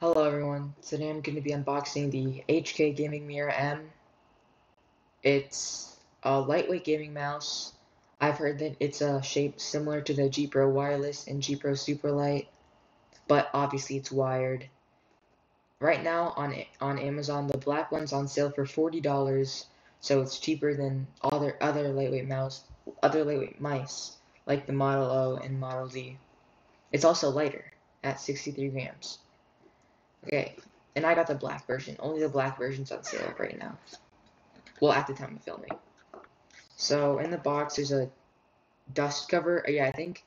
Hello everyone, today I'm going to be unboxing the HK Gaming Mira M. It's a lightweight gaming mouse. I've heard that it's a shape similar to the G Pro Wireless and G Pro Superlight, but obviously it's wired. Right now on on Amazon, the black one's on sale for $40, so it's cheaper than other other lightweight mouse, other lightweight mice like the Model O and Model Z. It's also lighter at 63 grams. Okay, and I got the black version. Only the black version's on sale right now. Well, at the time of filming. So, in the box, there's a dust cover. Uh, yeah, I think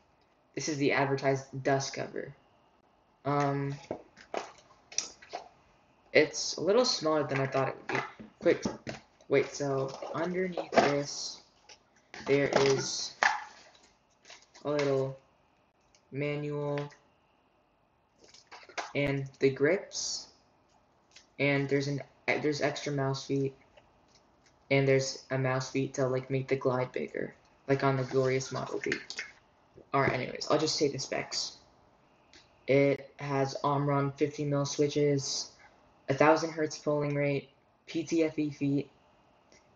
this is the advertised dust cover. Um, it's a little smaller than I thought it would be. Quick, wait, so underneath this, there is a little manual and the grips and there's an there's extra mouse feet and there's a mouse feet to like make the glide bigger like on the glorious model B. Alright anyways I'll just say the specs. It has Omron 50 mil switches, a thousand hertz polling rate, PTFE feet,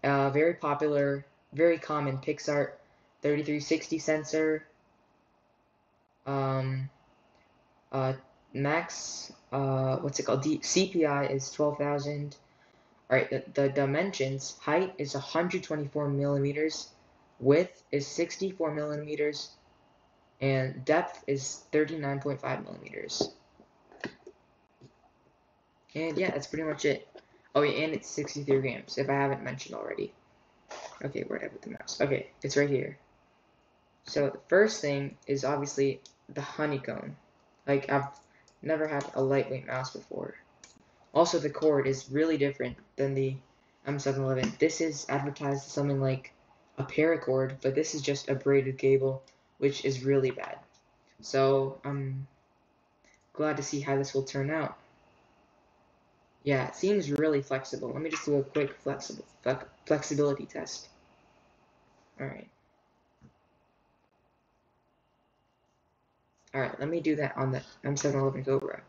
uh, very popular, very common PixArt 3360 sensor, um, uh, max, uh, what's it called? D CPI is 12,000. All right, the, the dimensions, height is 124 millimeters, width is 64 millimeters, and depth is 39.5 millimeters. And yeah, that's pretty much it. Oh yeah, and it's 63 grams, if I haven't mentioned already. Okay, where'd I put the mouse? Okay, it's right here. So the first thing is obviously the honeycomb. Like I've never had a lightweight mouse before. Also, the cord is really different than the um, M711. This is advertised as something like a paracord, but this is just a braided cable, which is really bad. So, I'm glad to see how this will turn out. Yeah, it seems really flexible. Let me just do a quick flexibility test. Alright. Alright, let me do that on the M711 Cobra.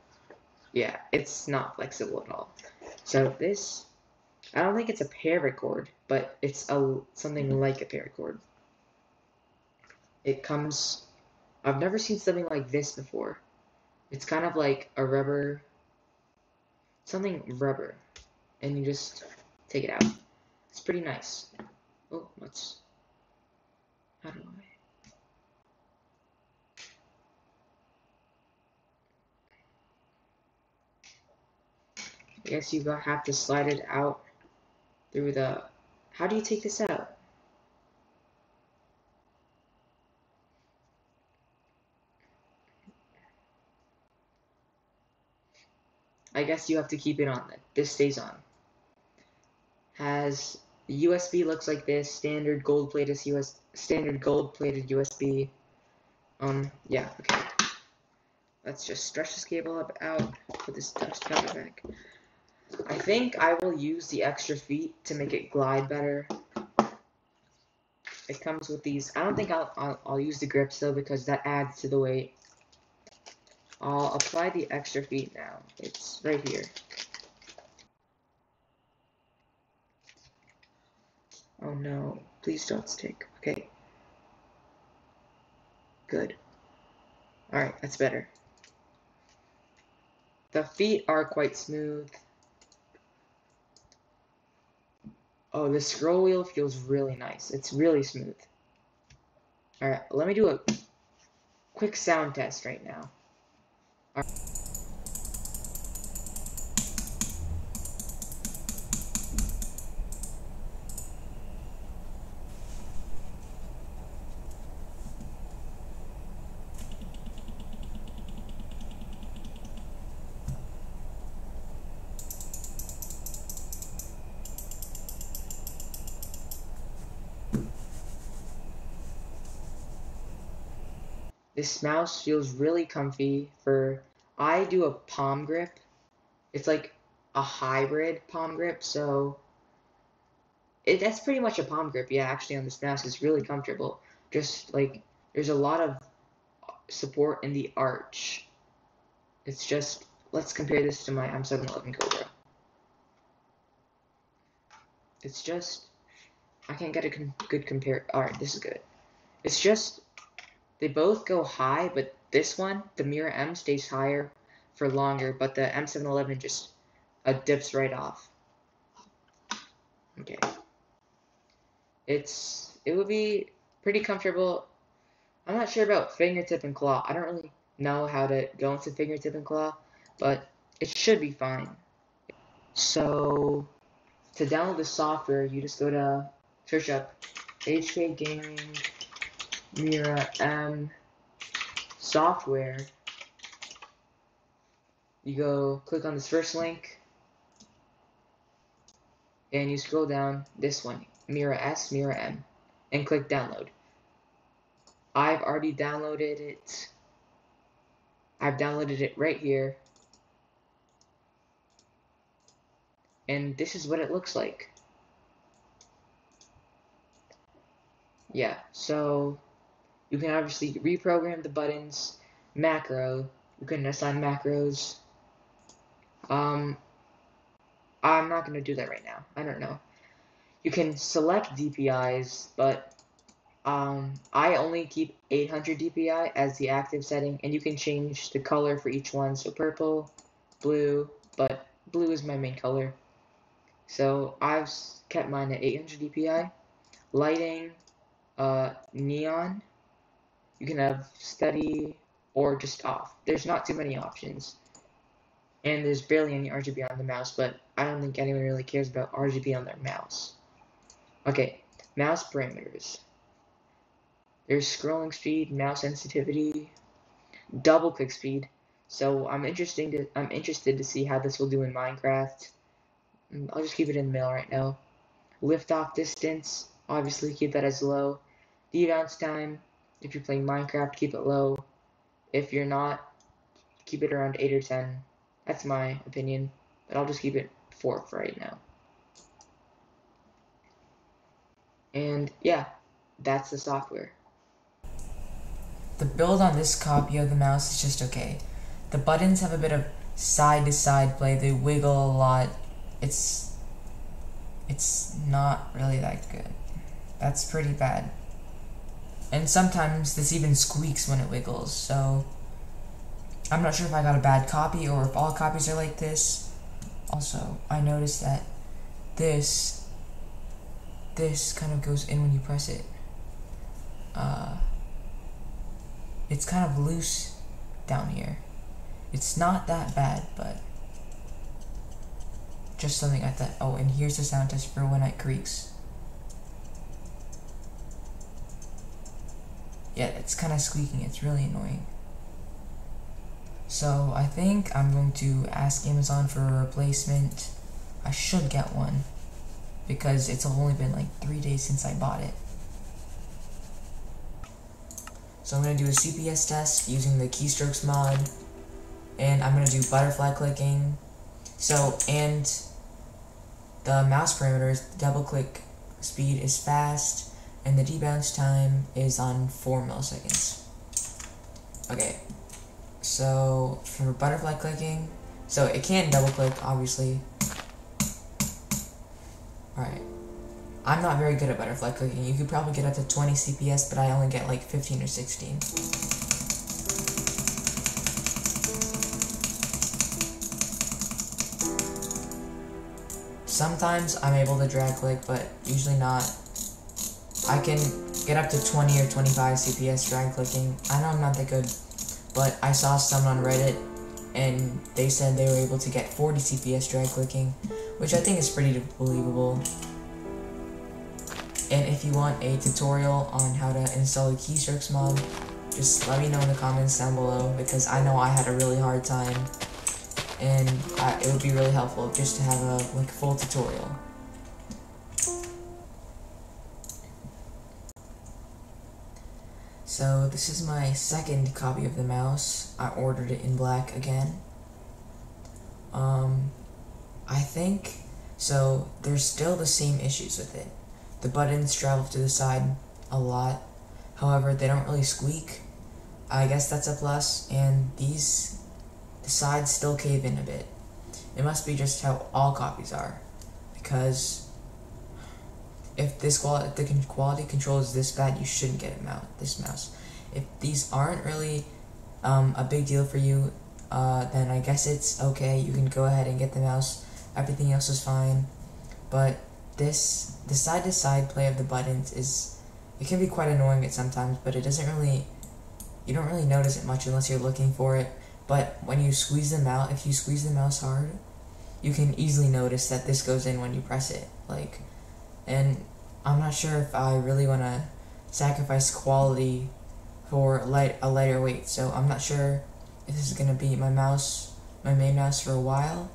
Yeah, it's not flexible at all. So this, I don't think it's a paracord, but it's a something like a paracord. It comes, I've never seen something like this before. It's kind of like a rubber, something rubber, and you just take it out. It's pretty nice. Oh, let's, how do I? I guess you have to slide it out through the... How do you take this out? I guess you have to keep it on. This stays on. Has USB looks like this, standard gold plated US standard gold plated USB. Um, yeah, okay. Let's just stretch this cable up out, put this dust cover back. I think I will use the extra feet to make it glide better. It comes with these. I don't think I'll, I'll, I'll use the grips though because that adds to the weight. I'll apply the extra feet now. It's right here. Oh no, please don't stick. Okay. Good. Alright, that's better. The feet are quite smooth. Oh, the scroll wheel feels really nice. It's really smooth. Alright, let me do a quick sound test right now. This mouse feels really comfy for, I do a palm grip. It's like a hybrid palm grip, so it, that's pretty much a palm grip. Yeah, actually on this mouse, it's really comfortable. Just like, there's a lot of support in the arch. It's just let's compare this to my M711 Cobra. It's just, I can't get a good compare. Alright, this is good. It's just, they both go high, but this one, the Mira M stays higher for longer, but the M711 just uh, dips right off. Okay. It's, it would be pretty comfortable. I'm not sure about fingertip and claw. I don't really know how to go into fingertip and claw, but it should be fine. So, to download the software, you just go to search up HK Gaming Mira M software. You go click on this first link, and you scroll down this one, Mira S, Mira M, and click download. I've already downloaded it. I've downloaded it right here. And this is what it looks like. Yeah, so you can obviously reprogram the buttons, macro, you can assign macros. Um, I'm not going to do that right now. I don't know. You can select DPIs, but um, I only keep 800 DPI as the active setting, and you can change the color for each one. So purple, blue, but blue is my main color. So I've kept mine at 800 DPI. Lighting, uh, neon. You can have steady or just off. There's not too many options. And there's barely any RGB on the mouse, but I don't think anyone really cares about RGB on their mouse. Okay, mouse parameters. There's scrolling speed, mouse sensitivity, double click speed. So I'm interested to I'm interested to see how this will do in Minecraft. Mm, I'll just keep it in the middle right now. Lift off distance, obviously keep that as low. Debounce time, if you're playing Minecraft, keep it low. If you're not, keep it around 8 or 10. That's my opinion, but I'll just keep it 4 for right now. And yeah, that's the software. The build on this copy of the mouse is just okay. The buttons have a bit of side to side play, they wiggle a lot. It's it's not really that good. That's pretty bad. And sometimes this even squeaks when it wiggles, so I'm not sure if I got a bad copy or if all copies are like this. Also, I noticed that this this kind of goes in when you press it. Uh, it's kind of loose down here. It's not that bad, but just something I thought. Oh, and here's the sound test for when it creaks. Yeah, it's kind of squeaking. It's really annoying. So I think I'm going to ask Amazon for a replacement. I should get one because it's only been like three days since I bought it. So I'm going to do a CPS test using the keystrokes mod. And I'm going to do butterfly clicking. So, and the mouse parameters, double click speed is fast, and the debounce time is on 4 milliseconds. Okay, so for butterfly clicking, so it can double click, obviously. Alright. I'm not very good at butterfly clicking. You could probably get up to 20 CPS, but I only get like 15 or 16. Sometimes I'm able to drag click, but usually not. I can get up to 20 or 25 CPS drag clicking. I know I'm not that good, but I saw someone on Reddit and they said they were able to get 40 CPS drag clicking, which I think is pretty believable. And if you want a tutorial on how to install the keystrokes mod, just let me know in the comments down below because I know I had a really hard time and I, it would be really helpful just to have a like full tutorial. So this is my second copy of the mouse. I ordered it in black again. Um, I think, so there's still the same issues with it. The buttons travel to the side a lot. However, they don't really squeak. I guess that's a plus. And these, the sides still cave in a bit. It must be just how all copies are, because if this quality, if the quality control is this bad, you shouldn't get a mouse. This mouse. If these aren't really um, a big deal for you, uh, then I guess it's okay. You can go ahead and get the mouse. Everything else is fine, but this the side to side play of the buttons is it can be quite annoying at sometimes, but it doesn't really you don't really notice it much unless you're looking for it. But when you squeeze them out, if you squeeze the mouse hard, you can easily notice that this goes in when you press it. Like, and I'm not sure if I really want to sacrifice quality for light a lighter weight. So I'm not sure if this is gonna be my mouse, my main mouse for a while,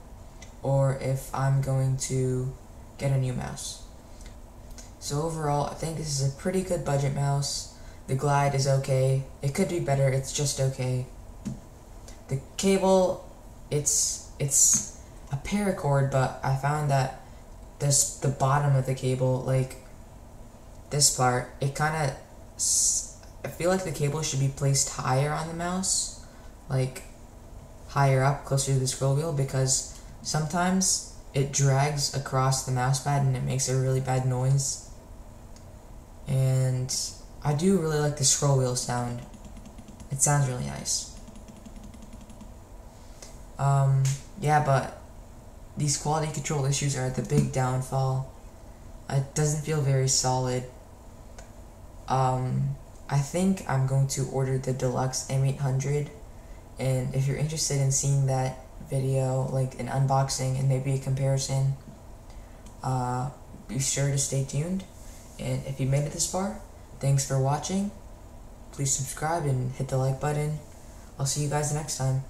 or if I'm going to get a new mouse. So overall, I think this is a pretty good budget mouse. The glide is okay. It could be better. It's just okay. The cable, it's it's a paracord, but I found that this the bottom of the cable, like this part, it kind of I feel like the cable should be placed higher on the mouse, like higher up, closer to the scroll wheel, because sometimes it drags across the mouse pad and it makes a really bad noise. And I do really like the scroll wheel sound. It sounds really nice. Um, yeah, but these quality control issues are the big downfall. It doesn't feel very solid. Um, I think I'm going to order the Delux M800 and if you're interested in seeing that video, like an unboxing and maybe a comparison, uh, be sure to stay tuned. And if you made it this far, thanks for watching. Please subscribe and hit the like button. I'll see you guys next time.